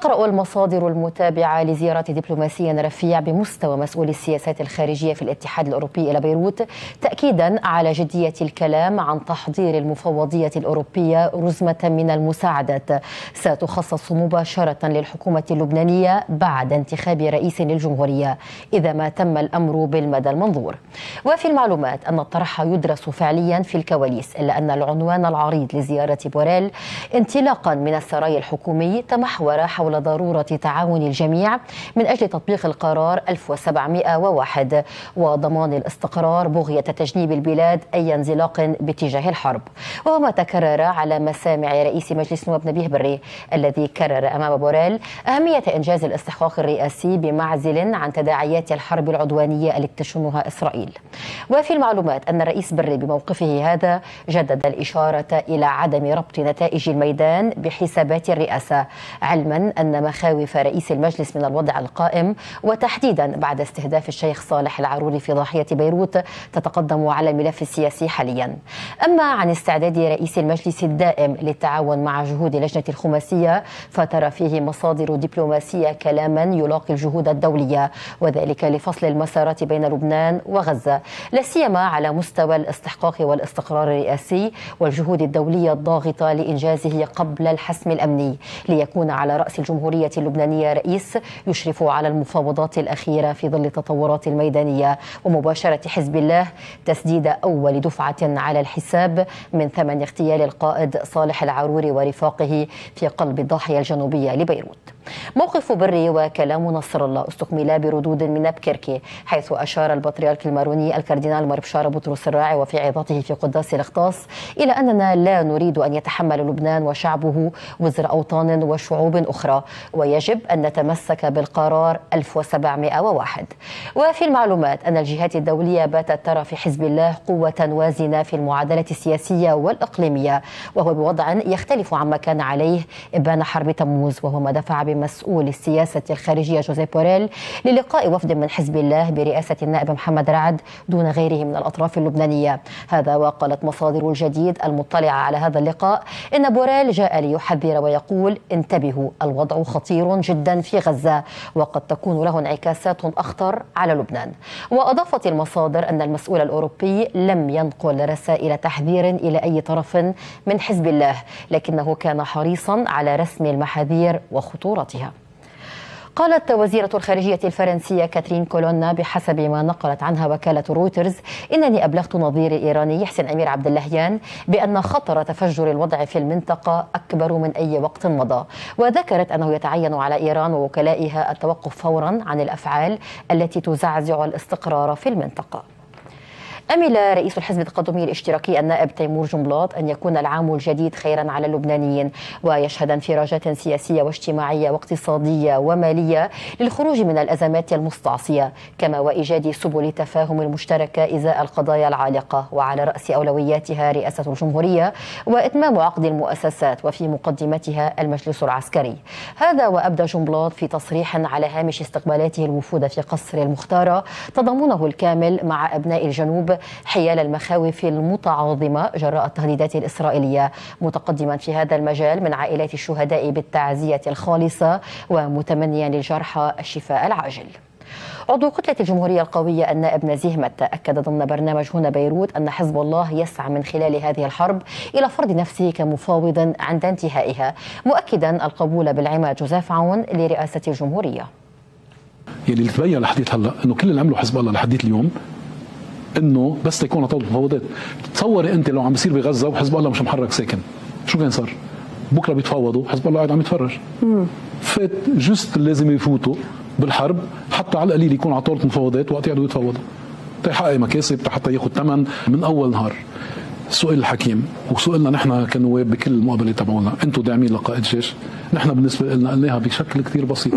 تقرأ المصادر المتابعة لزيارة دبلوماسي رفيع بمستوى مسؤول السياسات الخارجية في الاتحاد الأوروبي إلى بيروت تأكيدا على جدية الكلام عن تحضير المفوضية الأوروبية رزمة من المساعدات. ستخصص مباشرة للحكومة اللبنانية بعد انتخاب رئيس للجمهورية إذا ما تم الأمر بالمدى المنظور. وفي المعلومات أن الطرح يدرس فعليا في الكواليس إلا أن العنوان العريض لزيارة بوريل انطلاقا من السراي الحكومي تمحور حول ضرورة تعاون الجميع من أجل تطبيق القرار 1701 وضمان الاستقرار بغية تجنيب البلاد أي انزلاق باتجاه الحرب. وهو ما تكرر على مسامع رئيس مجلس نواب نبيه بري الذي كرر أمام بوريل أهمية إنجاز الاستحقاق الرئاسي بمعزل عن تداعيات الحرب العدوانية التي تشنها إسرائيل. وفي المعلومات أن الرئيس بري بموقفه هذا جدد الإشارة إلى عدم ربط نتائج الميدان بحسابات الرئاسة علما أن مخاوف رئيس المجلس من الوضع القائم وتحديدا بعد استهداف الشيخ صالح العروري في ضاحية بيروت تتقدم على الملف السياسي حاليا. أما عن استعداد رئيس المجلس الدائم للتعاون مع جهود لجنة الخماسية فترى فيه مصادر دبلوماسية كلاما يلاقي الجهود الدولية وذلك لفصل المسارات بين لبنان وغزة. لا سيما على مستوى الاستحقاق والاستقرار الرئاسي والجهود الدولية الضاغطة لإنجازه قبل الحسم الأمني. ليكون على رأس الجمهورية اللبنانية رئيس يشرف على المفاوضات الأخيرة في ظل التطورات الميدانية ومباشرة حزب الله تسديد أول دفعة على الحساب من ثمن اغتيال القائد صالح العروري ورفاقه في قلب الضاحية الجنوبية لبيروت. موقف بري وكلام نصر الله استكملا بردود من أبكركي حيث أشار البطريرك الماروني الكاردينال مار بشارة بطرس الراعي وفي عظته في قداس الأحد إلى أننا لا نريد أن يتحمل لبنان وشعبه وزر أوطان وشعوب أخرى ويجب أن نتمسك بالقرار 1701 وفي المعلومات أن الجهات الدولية باتت ترى في حزب الله قوة وازنة في المعادلة السياسية والإقليمية وهو بوضع يختلف عما كان عليه إبان حرب تموز وهو ما دفع بمسؤول السياسة الخارجية جوزيف بوريل للقاء وفد من حزب الله برئاسة النائب محمد رعد دون غيره من الأطراف اللبنانية. هذا وقالت مصادر الجديد المطلعة على هذا اللقاء إن بوريل جاء ليحذر ويقول انتبهوا الوضع خطير جدا في غزة وقد تكون له انعكاسات أخطر على لبنان. وأضافت المصادر أن المسؤول الأوروبي لم ينقل رسائل تحذير إلى أي طرف من حزب الله لكنه كان حريصا على رسم المحاذير وخطورتها قالت وزيرة الخارجية الفرنسية كاترين كولونا بحسب ما نقلت عنها وكالة رويترز إنني أبلغت نظيري الإيراني حسين أمير عبد اللهيان بأن خطر تفجر الوضع في المنطقة أكبر من أي وقت مضى وذكرت أنه يتعين على إيران ووكلائها التوقف فورا عن الأفعال التي تزعزع الاستقرار في المنطقة. أمل رئيس الحزب التقدمي الاشتراكي النائب تيمور جنبلاط أن يكون العام الجديد خيرا على اللبنانيين ويشهد انفراجات سياسية واجتماعية واقتصادية ومالية للخروج من الأزمات المستعصية كما وإيجاد سبل تفاهم المشتركة إزاء القضايا العالقة وعلى رأس أولوياتها رئاسة الجمهورية وإتمام عقد المؤسسات وفي مقدمتها المجلس العسكري. هذا وأبدى جنبلاط في تصريح على هامش استقبالاته الوفود في قصر المختارة تضامنه الكامل مع أبناء الجنوب حيال المخاوف المتعاظمة جراء التهديدات الإسرائيلية متقدما في هذا المجال من عائلات الشهداء بالتعزية الخالصة ومتمنيا للجرحى الشفاء العاجل. عضو كتلة الجمهورية القوية النائب نزيه متى أكد ضمن برنامج هنا بيروت أن حزب الله يسعى من خلال هذه الحرب إلى فرض نفسه كمفاوض عند انتهائها مؤكدا القبول بالعماد جوزيف عون لرئاسة الجمهورية يلي تبين لحديت هلا إنه كل اللي عمله حزب الله لحديت اليوم إنه بس تكون على طاوله مفاوضات تصوري أنت لو عم بيصير بغزة وحزب الله مش محرك ساكن. شو كان صار؟ بكرة بيتفاوضوا حزب الله قاعد عم يتفرج. فات جست لازم يفوتوا بالحرب حتى على القليل يكون على طاوله مفاوضات وقت يقعدوا يتفاوضوا. تيحقق مكاسب حتى ياخذ ثمن من أول نهار. سؤال الحكيم وسؤالنا نحن كنواب بكل المقابلة تبعونا. أنتم داعمين لقائد الجيش نحن بالنسبة لنا قلناها بشكل كثير بسيط.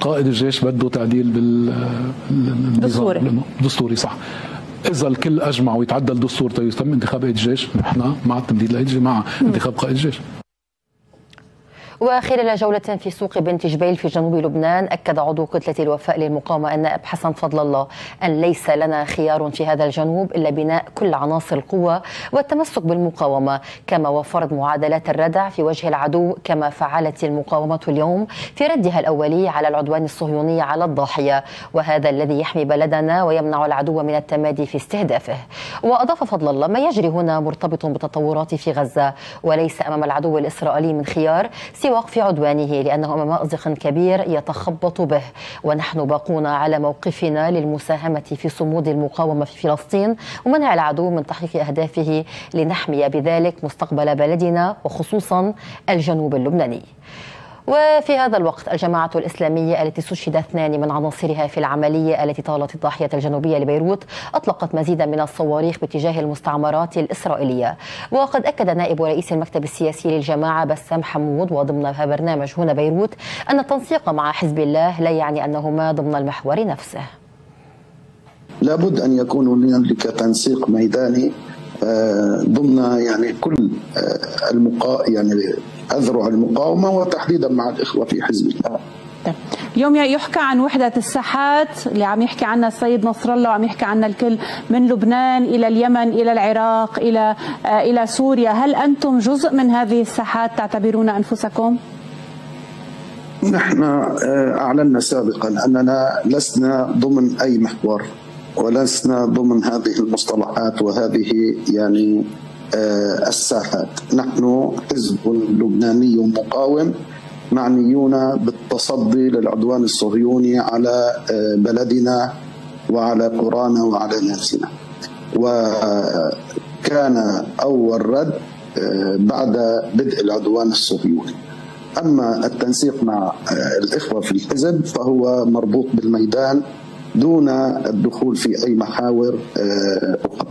قائد الجيش بده تعديل بالنظام. دستوري صح. إذا الكل أجمع ويتعدل الدستور تيتم انتخاب قائد الجيش نحن مع التمديد لقائد مع انتخاب قائد الجيش. وخلال جولة في سوق بنت جبيل في جنوب لبنان أكد عضو كتلة الوفاء للمقاومة النائب حسن فضل الله أن ليس لنا خيار في هذا الجنوب إلا بناء كل عناصر القوة والتمسك بالمقاومة كما وفرض معادلات الردع في وجه العدو كما فعلت المقاومة اليوم في ردها الأولي على العدوان الصهيوني على الضاحية وهذا الذي يحمي بلدنا ويمنع العدو من التمادي في استهدافه. وأضاف فضل الله ما يجري هنا مرتبط بالتطورات في غزة وليس أمام العدو الإسرائيلي من خيار سوى وقف عدوانه لأنه أمام مأزق كبير يتخبط به. ونحن باقون على موقفنا للمساهمة في صمود المقاومة في فلسطين ومنع العدو من تحقيق أهدافه لنحمي بذلك مستقبل بلدنا وخصوصا الجنوب اللبناني. وفي هذا الوقت الجماعة الإسلامية التي استشهد اثنان من عناصرها في العملية التي طالت الضاحية الجنوبية لبيروت أطلقت مزيدا من الصواريخ باتجاه المستعمرات الإسرائيلية. وقد أكد نائب رئيس المكتب السياسي للجماعة بسام حمود وضمن برنامج هنا بيروت أن التنسيق مع حزب الله لا يعني أنهما ضمن المحور نفسه. لابد أن يكون هنالك تنسيق ميداني ضمن يعني كل المقا يعني أذرع المقاومة وتحديدا مع الإخوة في حزب الله. اليوم يحكى عن وحدة الساحات اللي عم يحكي عنها السيد نصر الله وعم يحكي عنها الكل من لبنان إلى اليمن إلى العراق إلى إلى سوريا هل أنتم جزء من هذه الساحات تعتبرون أنفسكم؟ نحن أعلنا سابقا أننا لسنا ضمن أي محور ولسنا ضمن هذه المصطلحات وهذه يعني الساحات. نحن حزب لبناني مقاوم معنيون بالتصدي للعدوان الصهيوني على بلدنا وعلى قرانا وعلى ناسنا. وكان أول رد بعد بدء العدوان الصهيوني. أما التنسيق مع الإخوة في الحزب فهو مربوط بالميدان دون الدخول في أي محاور أخرى.